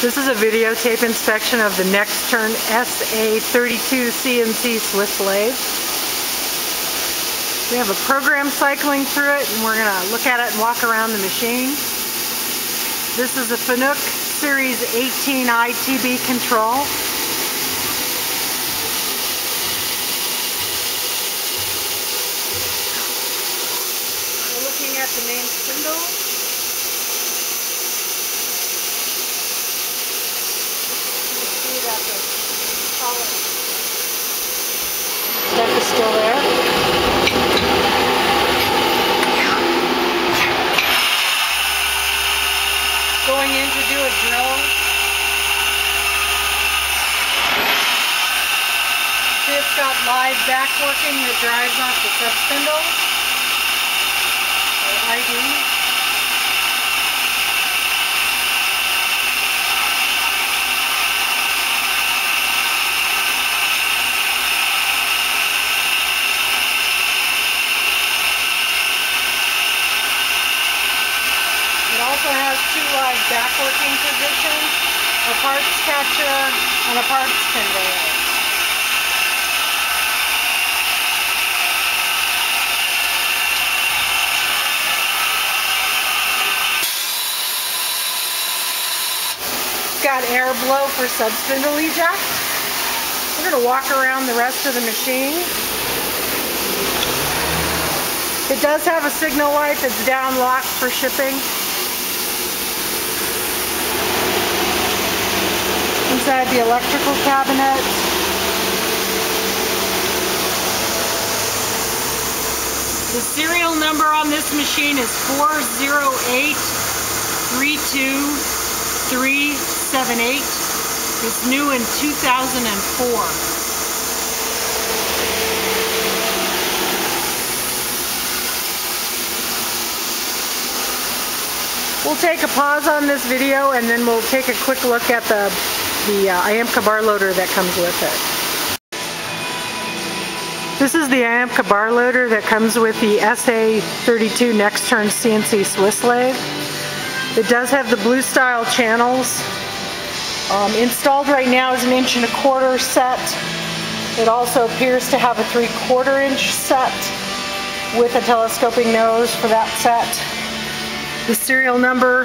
This is a videotape inspection of the Nexturn SA32 CNC Swiss lathe. We have a program cycling through it and we're going to look at it and walk around the machine. This is a Fanuc Series 18 ITB control. We're looking at the main spindle. Stuff is still there. Going in to do a drill. See it's got live back working that drives off the sub spindle. Or ID. Has two live back working positions, a parts catcher, and a parts conveyor. Got air blow for subspindle eject. We're going to walk around the rest of the machine. It does have a signal light that's down locked for shipping. Inside the electrical cabinet. The serial number on this machine is 408-32378. It's new in 2004. We'll take a pause on this video and then we'll take a quick look at the the uh, Iemca bar loader that comes with it. This is the Iemca bar loader that comes with the SA32 Nexturn CNC Swiss lathe. It does have the blue style channels. Um, installed right now is an inch and a quarter set. It also appears to have a three quarter inch set with a telescoping nose for that set. The serial number